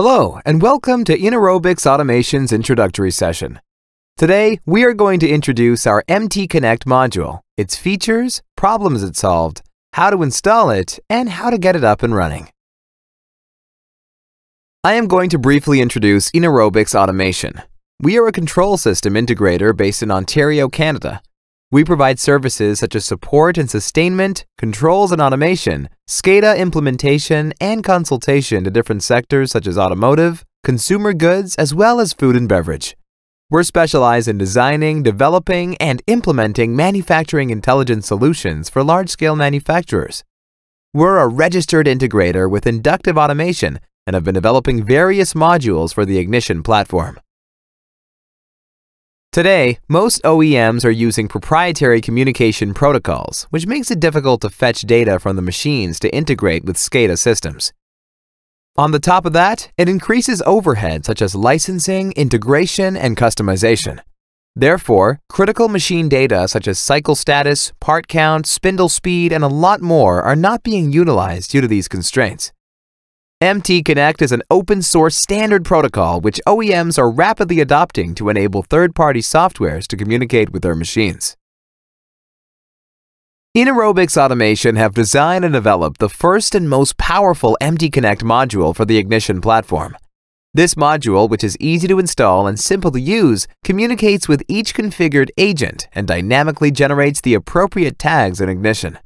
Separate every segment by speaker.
Speaker 1: Hello, and welcome to Innorobix Automation's introductory session. Today, we are going to introduce our MT Connect module, its features, problems it solved, how to install it, and how to get it up and running. I am going to briefly introduce Innorobix Automation. We are a control system integrator based in Ontario, Canada. We provide services such as support and sustainment, controls and automation, SCADA implementation, and consultation to different sectors such as automotive, consumer goods, as well as food and beverage. We're specialized in designing, developing, and implementing manufacturing intelligence solutions for large-scale manufacturers. We're a registered integrator with inductive automation and have been developing various modules for the Ignition platform. Today, most OEMs are using proprietary communication protocols, which makes it difficult to fetch data from the machines to integrate with SCADA systems. On the top of that, it increases overhead such as licensing, integration, and customization. Therefore, critical machine data such as cycle status, part count, spindle speed, and a lot more are not being utilized due to these constraints. MT Connect is an open source standard protocol which OEMs are rapidly adopting to enable third party softwares to communicate with their machines. Innorobix Automation have designed and developed the first and most powerful MT Connect module for the Ignition platform. This module, which is easy to install and simple to use, communicates with each configured agent and dynamically generates the appropriate tags in Ignition.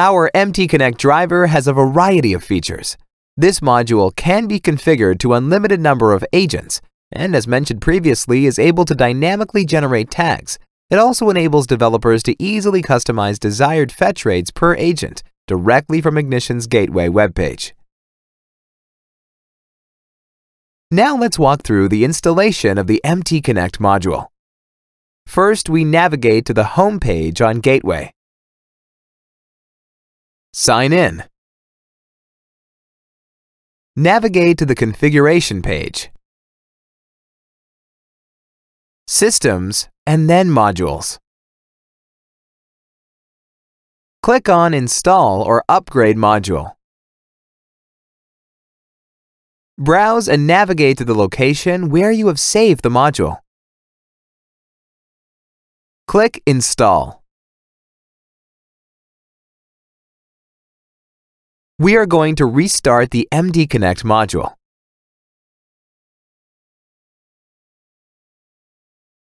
Speaker 1: Our MT Connect driver has a variety of features. This module can be configured to unlimited number of agents, and as mentioned previously, is able to dynamically generate tags. It also enables developers to easily customize desired fetch rates per agent directly from Ignition's Gateway webpage. Now let's walk through the installation of the MT Connect module. First, we navigate to the home page on Gateway. Sign in. Navigate to the configuration page. Systems and then Modules. Click on Install or Upgrade module. Browse and navigate to the location where you have saved the module. Click Install. We are going to restart the MT Connect module.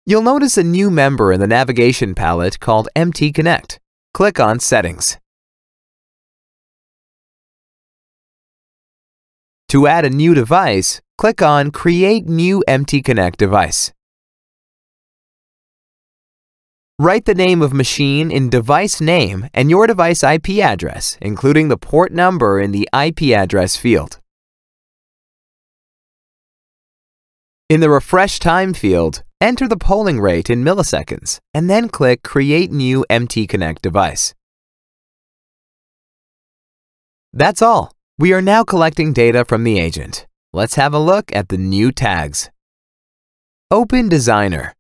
Speaker 1: You'll notice a new member in the navigation palette called MT Connect. Click on Settings. To add a new device, click on Create New MT Connect Device. Write the name of machine in device name and your device IP address, including the port number in the IP address field. In the Refresh Time field, enter the polling rate in milliseconds and then click Create New MT Connect Device. That's all. We are now collecting data from the agent. Let's have a look at the new tags. Open Designer.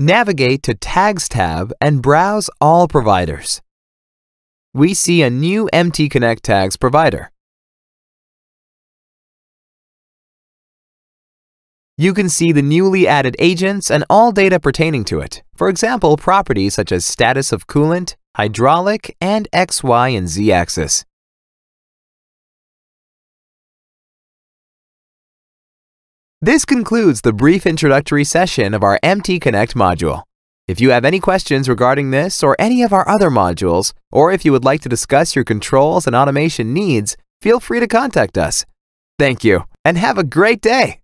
Speaker 1: Navigate to Tags tab and browse all providers. We see a new MT Connect Tags provider. You can see the newly added agents and all data pertaining to it. For example, properties such as status of coolant, hydraulic, and X, Y, and Z axis. This concludes the brief introductory session of our MT Connect module. If you have any questions regarding this or any of our other modules, or if you would like to discuss your controls and automation needs, feel free to contact us. Thank you, and have a great day!